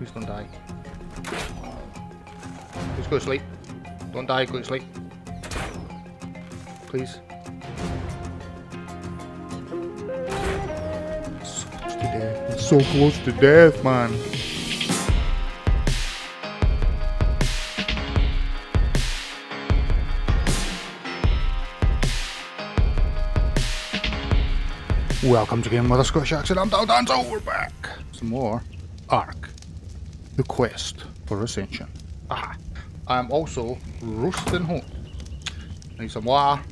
Please don't die. Please go to sleep. Don't die, go to sleep. Please. So close to death. So close to death, man. Welcome to Game with a Scottish accent. I'm Dahl Dantill. We're back. Some more Ark. The quest for Ascension. Aha. I'm also roasting hot. Need some water.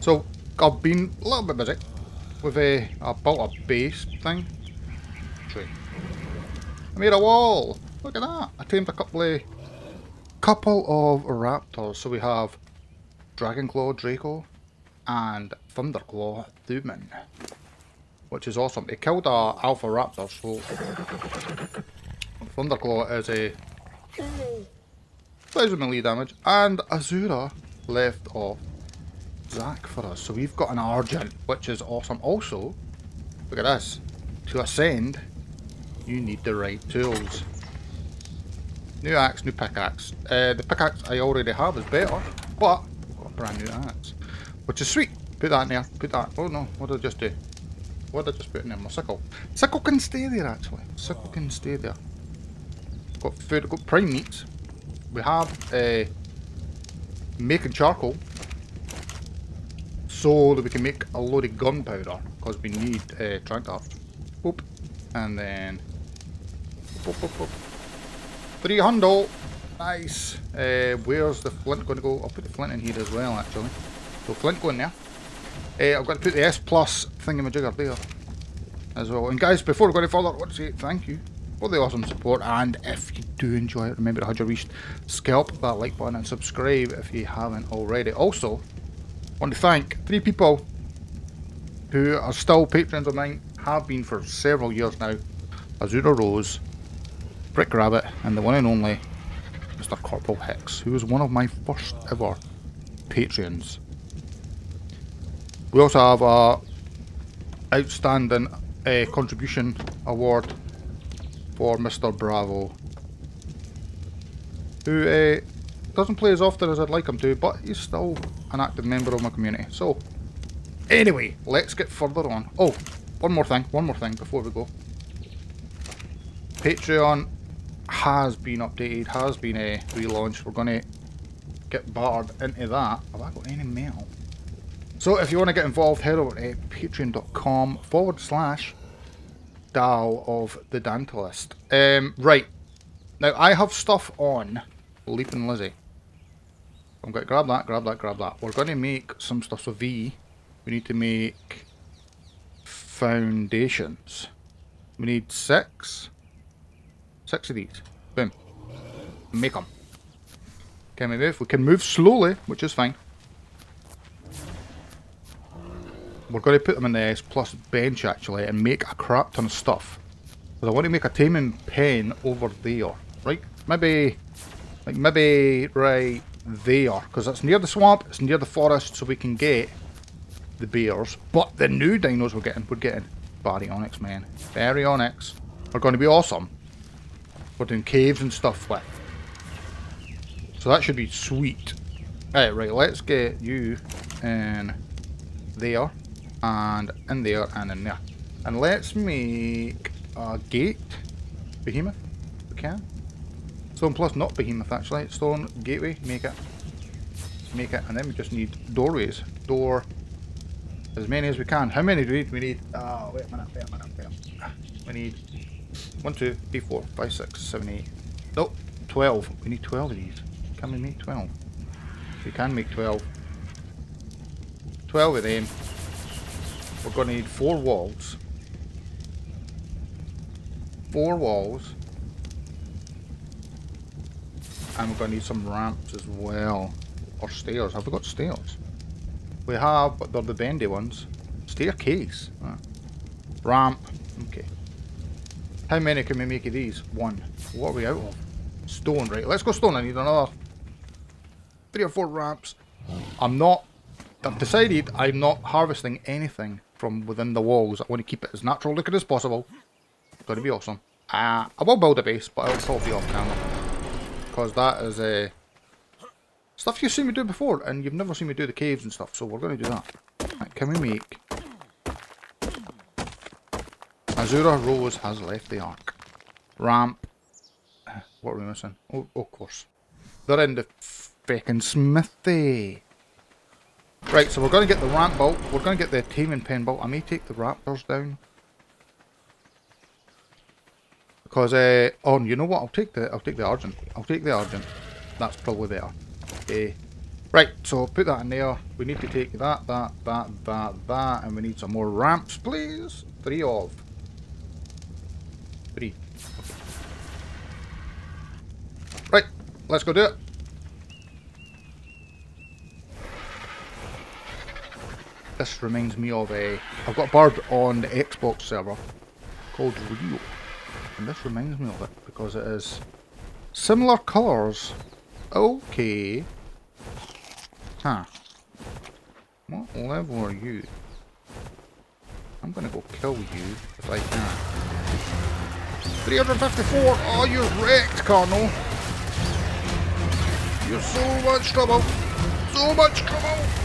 So, I've been a little bit busy with a, I built a base thing. Tree. I made a wall. Look at that. I tamed a couple of, couple of raptors. So we have Dragonclaw Draco and Thunderclaw Thuman. Which is awesome. It killed our Alpha Raptor, so Thunderclaw is a thousand melee damage. And Azura left off Zac for us. So we've got an Argent, which is awesome. Also, look at this. To ascend, you need the right tools. New axe, new pickaxe. Uh, the pickaxe I already have is better, but we've got a brand new axe. Which is sweet. Put that in there. Put that. Oh no, what did I just do? What did I just put in there? My sickle. Sickle can stay there actually. Sickle can stay there. Got food, got prime meats. We have uh, making charcoal. So that we can make a load of gunpowder. Because we need uh, trank darts. Boop. And then... Boop, boop, boop. 300! Nice! Uh, where's the flint going to go? I'll put the flint in here as well actually. So flint going there. Uh, I've got to put the S plus thingamajigger there as well. And guys, before we go any further, I want to say thank you for the awesome support. And if you do enjoy it, remember to hit your wee scalp that like button and subscribe if you haven't already. Also, I want to thank three people who are still patrons of mine, have been for several years now. Azura Rose, Brick Rabbit, and the one and only Mr. Corporal Hicks, who was one of my first ever Patreons. We also have a outstanding uh, contribution award for Mr. Bravo, who uh, doesn't play as often as I'd like him to, but he's still an active member of my community. So, anyway, let's get further on. Oh, one more thing, one more thing before we go. Patreon has been updated, has been uh, relaunched. We're going to get barred into that. Have I got any mail? So if you want to get involved, head over to patreon.com forward slash Dal of the Dantalist. Um, right. Now, I have stuff on Leaping Lizzie. I'm going to grab that, grab that, grab that. We're going to make some stuff. So V, we need to make foundations. We need six. Six of these. Boom. Make them. Can we move? We can move slowly, which is fine. We're going to put them in the S plus bench actually and make a crap ton of stuff. Because I want to make a taming pen over there. Right? Maybe, like maybe right there. Because it's near the swamp, it's near the forest, so we can get the bears. But the new dinos we're getting, we're getting baryonyx, man. Baryonyx are going to be awesome. We're doing caves and stuff with. So that should be sweet. Alright, right, let's get you in there, and in there, and in there. And let's make a gate. Behemoth, we can. Stone plus, not behemoth actually. Stone, gateway, make it. Make it, and then we just need doorways. Door, as many as we can. How many do we need? We need, oh, wait a minute, wait a minute, wait a minute. We need one, two, three, four, five, six, seven, eight. Nope, 12. We need 12 of these. Can we make 12? We can make 12. 12 of them. We're going to need four walls. Four walls. And we're going to need some ramps as well. Or stairs. Have we got stairs? We have, but they're the bendy ones. Staircase. Ah. Ramp. Okay. How many can we make of these? One. What are we out of? Stone, right. Let's go stone. I need another three or four ramps. I'm not... I've decided I'm not harvesting anything from within the walls. I want to keep it as natural looking as possible. It's going to be awesome. Uh, I will build a base, but it'll probably be off camera. Because that is uh, stuff you've seen me do before, and you've never seen me do the caves and stuff, so we're going to do that. Right, can we make... Azura Rose has left the ark. Ramp. What are we missing? Oh, of course. They're in the fucking smithy. Right, so we're going to get the ramp bolt. We're going to get the taming pen bolt. I may take the raptors down. Because, uh, oh, you know what? I'll take the, I'll take the Argent. I'll take the Argent. That's probably better. Uh, right, so put that in there. We need to take that, that, that, that, that, and we need some more ramps, please. Three of. Three. Right, let's go do it. This reminds me of a... I've got a bird on the Xbox server called Rio. And this reminds me of it because it is similar colours. Okay. Huh. What level are you? I'm gonna go kill you if I can. 354! Oh, you're wrecked, Colonel! You're so much trouble! So much trouble!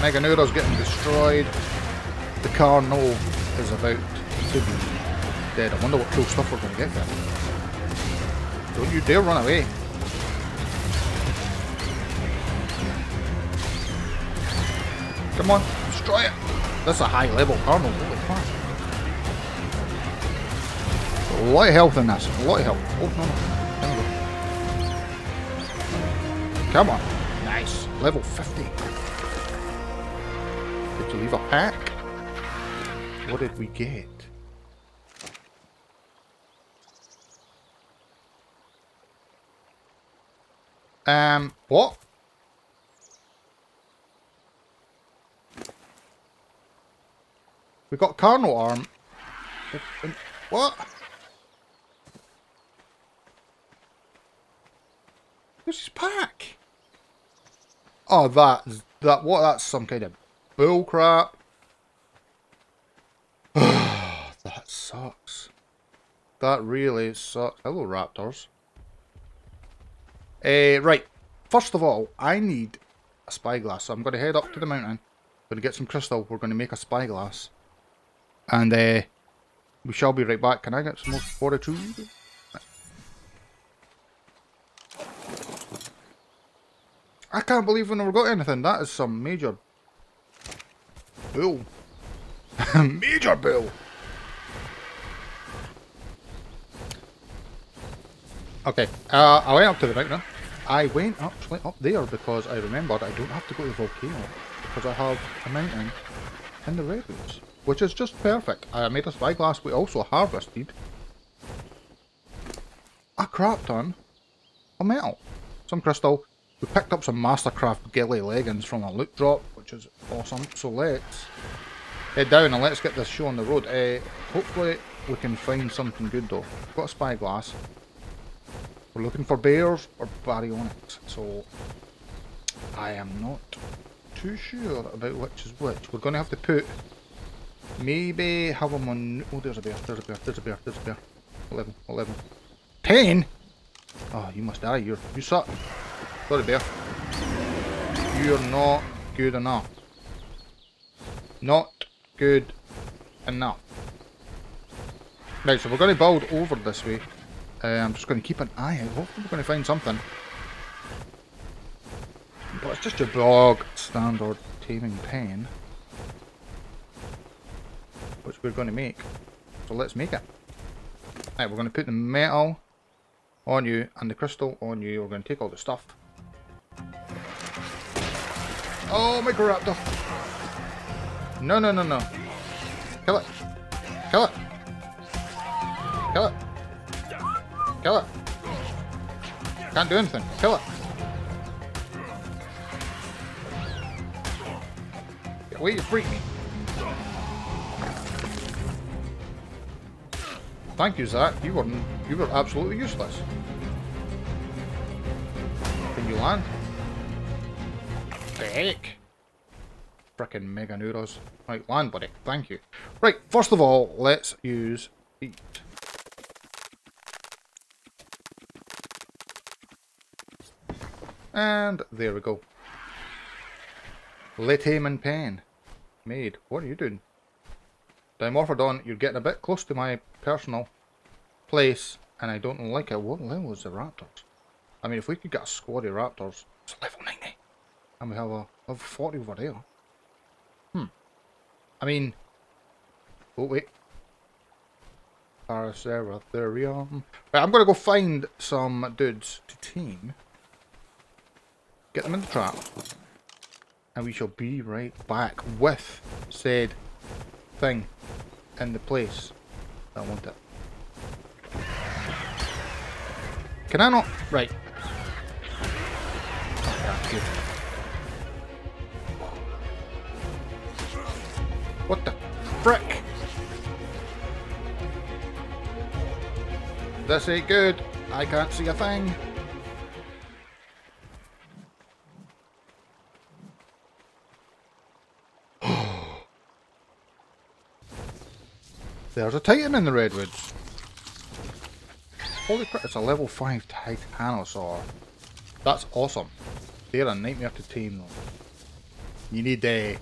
Meganeura's getting destroyed. The Carno is about to be dead. I wonder what cool stuff we're going to get there. Don't you dare run away. Come on, destroy it. That's a high level Cardinal, holy fuck. A lot of health in this, a lot of health. Oh, no, no. Come on. Nice. Level 50 to leave a pack? What did we get? Um, what? We got Cardinal Arm. What? Where's his pack? Oh, that, that, what, that's some kind of Bullcrap. that sucks. That really sucks. Hello, raptors. Uh, right. First of all, I need a spyglass. So I'm going to head up to the mountain. Going to get some crystal. We're going to make a spyglass. And uh, we shall be right back. Can I get some more fortitude? I can't believe we never got anything. That is some major Bill. Major Bill. Okay, uh, I went up to the mountain. I went actually up there because I remembered I don't have to go to the volcano because I have a mountain in the redwoods, which is just perfect. I made a spyglass. We also harvested a crap ton of metal, some crystal. We picked up some Mastercraft ghillie leggings from a loot drop, which is awesome. So let's head down and let's get this show on the road. Uh, hopefully we can find something good though. We've got a spyglass. We're looking for bears or baryonyx. So I am not too sure about which is which. We're going to have to put maybe have them on. Oh, there's a bear. There's a bear. There's a bear. There's a bear. 11. 11. 10? Oh, you must die. You're, you suck. Sorry, bear. You're not good enough. Not good enough. Right, so we're going to build over this way. Uh, I'm just going to keep an eye out. Hopefully we're going to find something. But it's just a bog standard taming pen. Which we're going to make. So let's make it. Right, we're going to put the metal on you and the crystal on you. We're going to take all the stuff. Oh, my Microraptor! No, no, no, no. Kill it. Kill it. Kill it. Kill it. Can't do anything. Kill it. Get away, you freak me. Thank you, Zach. You were you were absolutely useless. Can you land? The heck? frickin' Meganeuras. Right, land, buddy. Thank you. Right, first of all, let's use eat. And there we go. Letamen pen. Made. What are you doing? Dimorphodon, you're getting a bit close to my personal place, and I don't like it. What level is the raptors? I mean, if we could get a squad of raptors, it's level 90. And we have a level 40 over there. Hmm. I mean... Oh, wait. Paraceratherium. Right, I'm going to go find some dudes to team. Get them in the trap. And we shall be right back with said thing in the place I want it. Can I not? Right. Yeah, What the frick? This ain't good. I can't see a thing. There's a Titan in the Redwoods. Holy crap, it's a level 5 Titanosaur. That's awesome. They're a nightmare to tame though. You need a...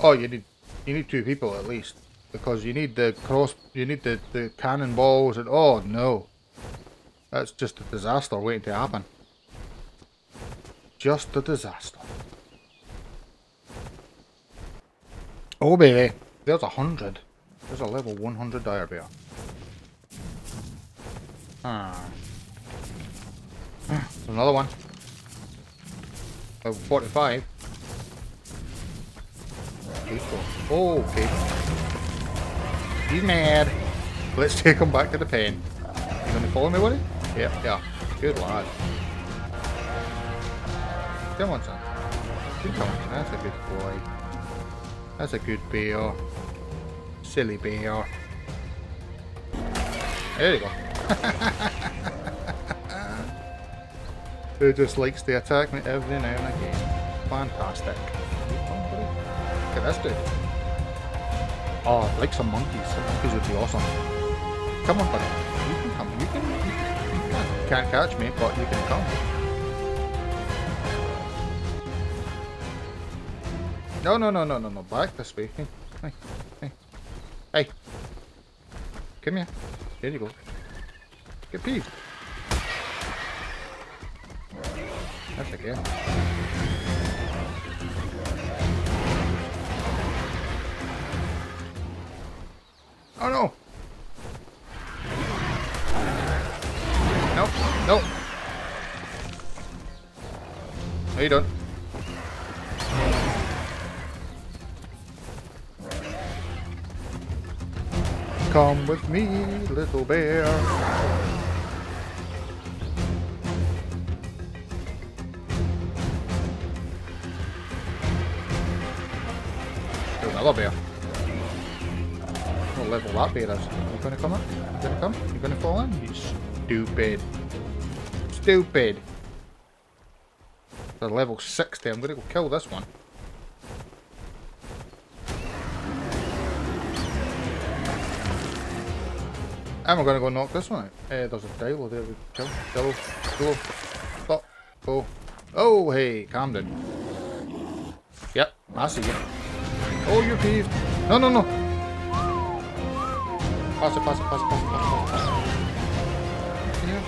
Oh, you need you need two people at least. Because you need the cross... You need the, the cannonballs and... Oh, no. That's just a disaster waiting to happen. Just a disaster. Oh, baby. There's a hundred. There's a level 100 dire bear. Ah. There's another one. Level 45. Oh, okay. He's mad. Let's take him back to the pen. You gonna follow me, buddy? Yeah, yeah. Good lad. Come on, son. Come on, that's a good boy. That's a good bear. Silly bear. There you go. Who just likes to attack me every now and again. Fantastic. At. Oh, I'd like some monkeys. Some monkeys would be awesome. Come on, buddy. You can come. You can. You can. Can't catch me, but you can come. No, no, no, no, no, no. Back this way. Hey, hey, hey. Hey. Come here. There you go. Get peeved. That's again. Oh no! Nope. Nope. How you doing? Come with me, little bear. Another bear. Level that bear is. You gonna come up? You gonna come? You gonna fall in? You stupid. Stupid. They're level 60. I'm gonna go kill this one. And we're to go knock this one out. Uh, there's a Dilo there. We kill. Dilo. Dilo. Stop. Oh. Oh, hey. Calm down. Yep. I see you. Oh, you're peeved. No, no, no. Pass it, pass it, pass it. Yeah.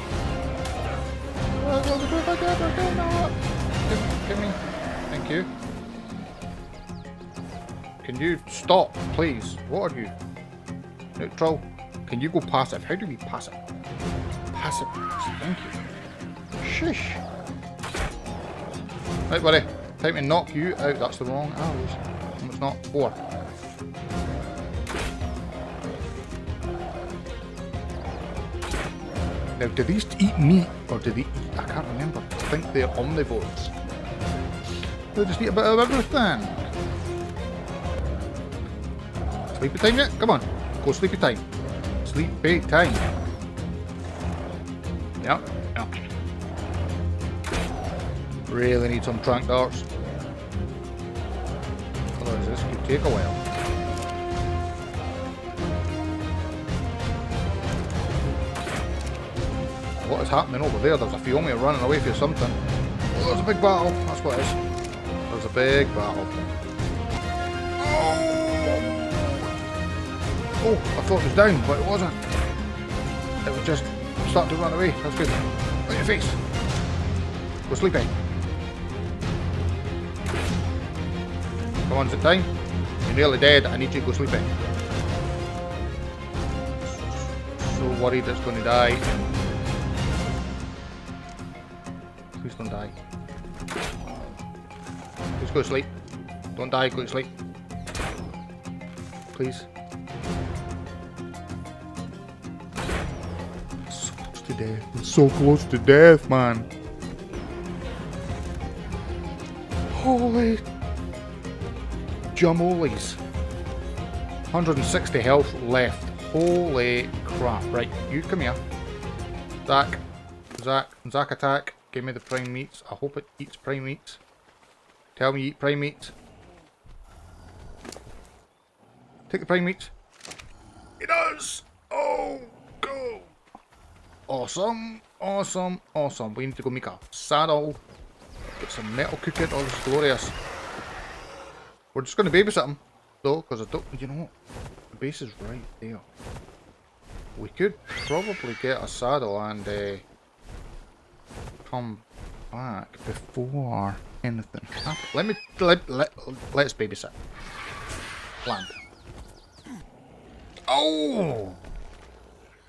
Oh, I wasn't if I get it. No. Give, give me. Thank you. Can you stop, please? What are you? Neutral. Can you go passive? How do we pass it? passive? Passive. Thank you. Shush. Right, buddy. Time to knock you out. That's the wrong arrows. It's not. Four. Now, do these eat meat or do they eat? I can't remember. I think they're omnivores. They just eat a bit of everything. Sleepy time yet? Come on. Go sleepy time sleep big time. Yep, yep. Really need some trank darts. because this could take a while. What is happening over there? There's a Phiomia running away from something. Oh, there's a big battle. That's what it is. There's a big battle. Oh, oh I thought it was down, but it wasn't. It was just starting to run away. That's good. At your face. Go sleeping. Come on, is it time? You're nearly dead. I need you to go sleeping. So worried it's going to die. Please don't die. Please go to sleep. Don't die, go to sleep. Please. So close to death. We're so close to death, man. Holy jumolies. 160 health left. Holy crap. Right, you come here. Zac. Zac. Zac attack. Give me the prime meats. I hope it eats prime meats. Tell me eat prime meats. Take the prime meats. It does! Oh, go! Awesome, awesome, awesome. We need to go make a saddle. Get some metal cooking. Oh, this is glorious. We're just going to babysit him, though, because I don't... You know what? The base is right there. We could probably get a saddle and uh, come back before anything happens. Let me... Let, let, let's babysit. Land. Oh!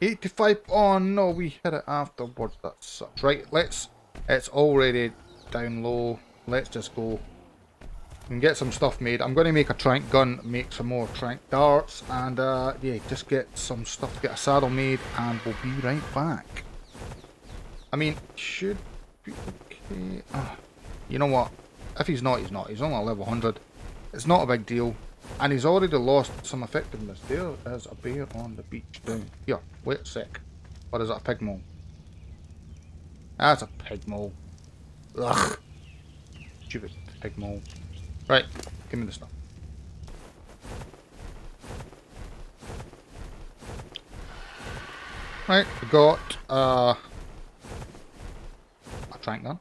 85. Oh no, we hit it afterwards. That sucks. Right, let's. It's already down low. Let's just go and get some stuff made. I'm going to make a trank gun, make some more trank darts, and uh, yeah, just get some stuff, get a saddle made, and we'll be right back. I mean, should be okay. Uh, you know what? If he's not, he's not. He's only level 100. It's not a big deal. And he's already lost some effectiveness. There is a bear on the beach down here. Wait a sec. Or is it a pig mole? That's a pig mole. Ugh. Stupid pig mole. Right, give me the stuff. Right, we got uh, a trank gun,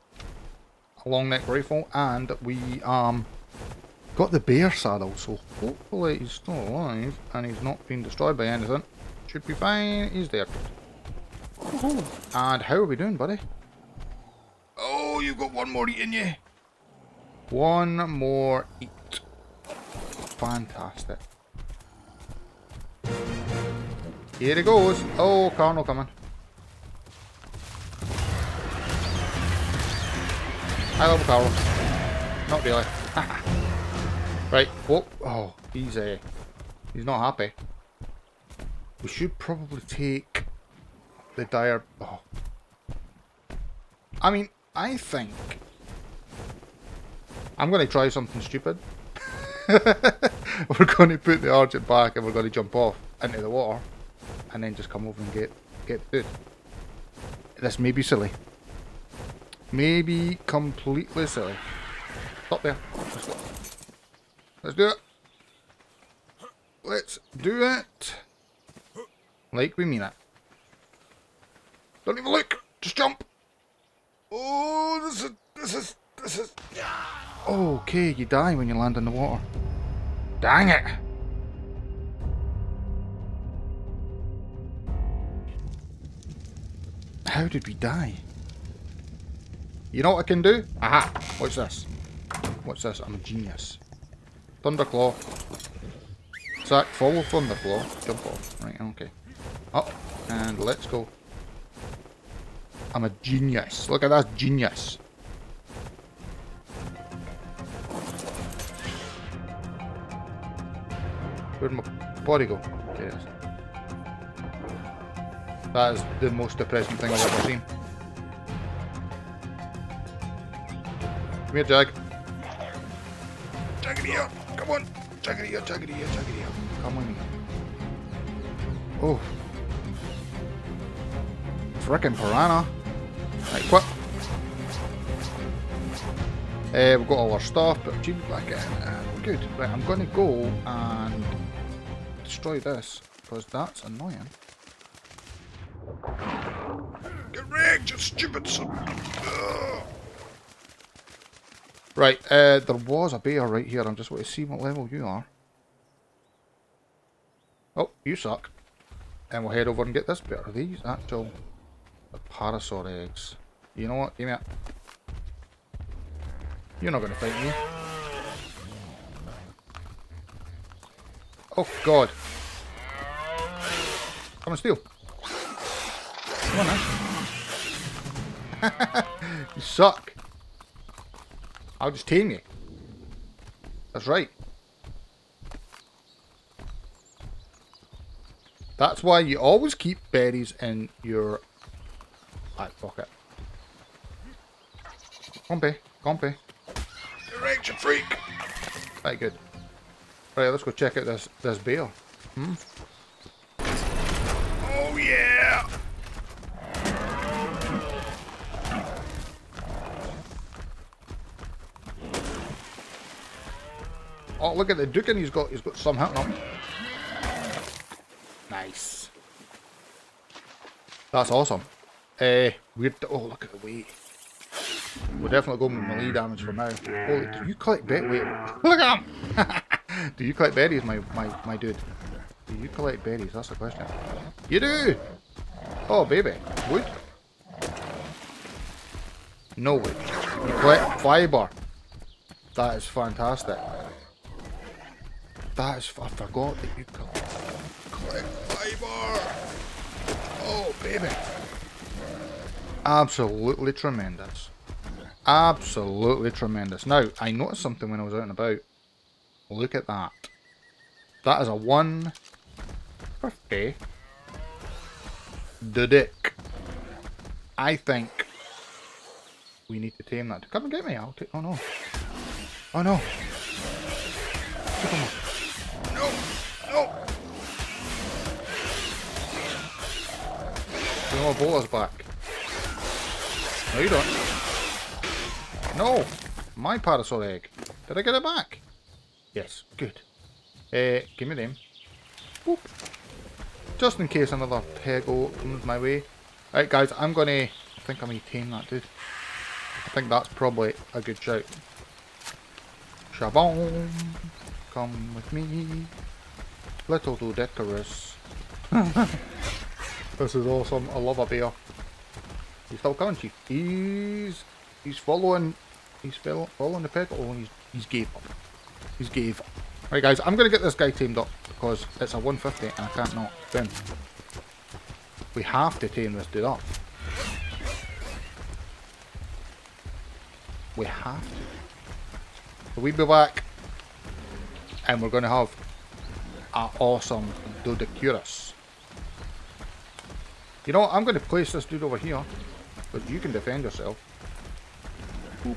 a long neck rifle, and we um got the bear saddle. So hopefully he's still alive and he's not been destroyed by anything. Should be fine. He's there. And how are we doing, buddy? Oh, you've got one more eating you. One more eat. Fantastic. Here it goes. Oh, Carnal coming. Hi, level Carl. Not really. right. Whoa. Oh, he's uh, he's not happy. We should probably take the dire. Oh. I mean, I think I'm going to try something stupid. we're going to put the Argent back and we're going to jump off into the water and then just come over and get get food. This may be silly. Maybe completely silly. Stop there. Let's do it. Let's do it. Like we mean it. Don't even look. Just jump. Oh, this is this is this is. Okay, you die when you land in the water. Dang it! How did we die? You know what I can do? Aha! What's this? What's this? I'm a genius. Thunderclaw. Zac, follow Thunderclaw. Jump off. Right, okay. Up. And let's go. I'm a genius. Look at that genius. Where'd my body go? Yes. That is the most depressing thing I've ever seen. Come here, Jag. Jaggedy up! Come on! Jaggedy up, jaggedy up, jaggedy up. Come on. Oh. Frickin' piranha. Right, what? Uh, we've got all our stuff, but achievement back in. Uh, good. Right, I'm going to go and destroy this, because that's annoying. Get wrecked, you stupid son! Right, uh, there was a bear right here. I'm just want to see what level you are. Oh, you suck. And we'll head over and get this bear. Are these actual the parasaur eggs? You know what? Give me. You're not going to fight me. Oh, God. Come and steal. Come on, man. you suck. I'll just tame you. That's right. That's why you always keep berries in your back pocket. Compy, compy. Direction freak. Right, good. Right, let's go check out this this bear. Hmm. Oh yeah. Oh, look at the duking he's got. He's got some hitting him. Nice. That's awesome. Uh, weird. Oh, look at the weight. We're definitely going with melee damage for now. Holy, do you collect berries? Wait, look at him! do you collect berries, my, my, my dude? Do you collect berries? That's the question. You do! Oh, baby. Wood? No wood. You collect fibre. That is fantastic. That is... I forgot that you collect, fibre. Oh, baby. Absolutely tremendous. Absolutely tremendous. Now, I noticed something when I was out and about. Look at that. That is a one birthday. The dick. I think we need to tame that. Come and get me. I'll take. Oh no. Oh. No. No. We want Bola's back. No, you don't. No! My parasaur egg. Did I get it back? Yes, good. Uh, give me them. Boop. Just in case another pego comes my way. Right, guys, I'm gonna... I think I'm gonna tame that dude. I think that's probably a good shout. Shabon! Come with me. Little Doedicurus. this is awesome. I love a bear. He's still coming, Chief. He's... He's following He's following the pedal and he's, he's gave up. He's gave up. Right guys, I'm going to get this guy tamed up because it's a 150 and I can't not win. We have to tame this dude up. We have to. So we'll be back and we're going to have an awesome Doedicurus. You know I'm going to place this dude over here, but you can defend yourself. Boop.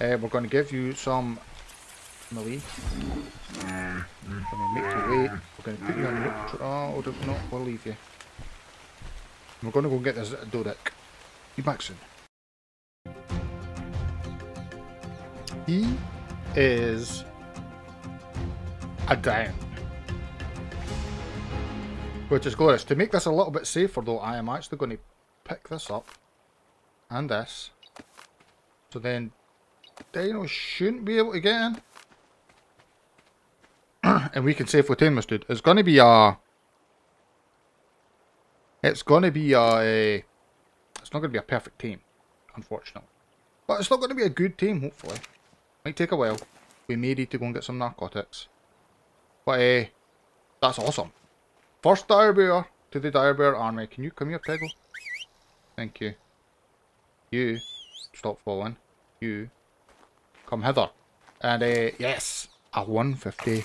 Uh, we're going to give you some melee. We're going to make you wait. We're going to put you on neutral. Oh, no, we'll leave you. We're going to go get this Dodic. Be back soon. He is a down. Which is glorious. To make this a little bit safer though, I am actually going to pick this up and this. So then Dino shouldn't be able to get in. and we can safely tame this dude. It's going to be a... It's going to be a... It's not going to be a perfect team, unfortunately. But it's not going to be a good team, hopefully. Might take a while. We may need to go and get some narcotics. But, uh, that's awesome. First dire bear to the dire bear army. Can you come here, Peggle? Thank you. You. Stop falling. You. Come hither. And uh, yes, a 150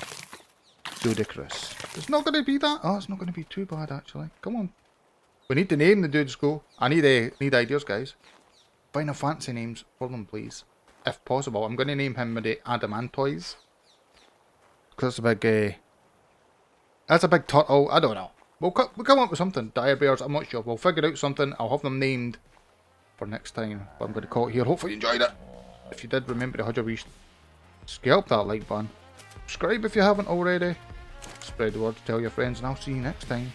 Doedicurus. It's not going to be that. Oh, it's not going to be too bad actually. Come on. We need to name the dudes go. I need uh, need ideas, guys. Find a fancy names for them, please. If possible. I'm going to name him the Adamantoise. Because that's a big... Uh, that's a big turtle. I don't know. We'll, we'll come up with something. Dire bears, I'm not sure. We'll figure out something. I'll have them named for next time. But I'm going to call it here. Hopefully you enjoyed it. If you did, remember to hug a wee scalp that like button. Subscribe if you haven't already. Spread the word, to tell your friends, and I'll see you next time.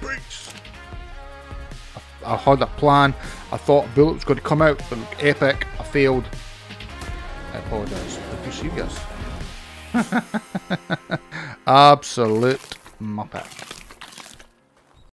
Peace. I, had a plan. I thought bullet was going to come out, but look epic. I failed. I apologise. Are you serious? Absolute muppet.